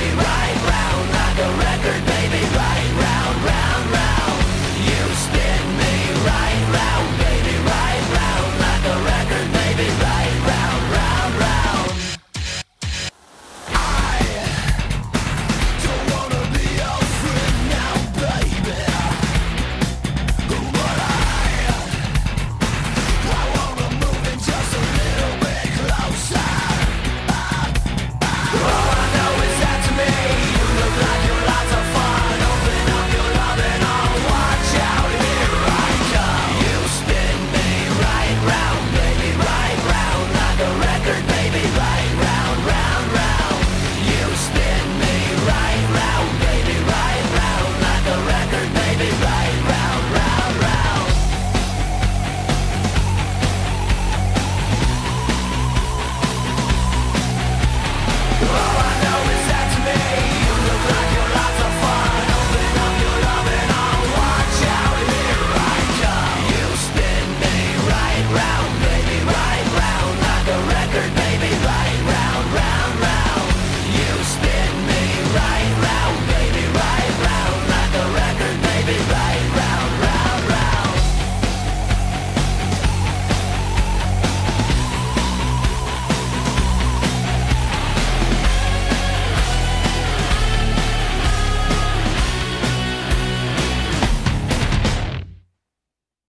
be right.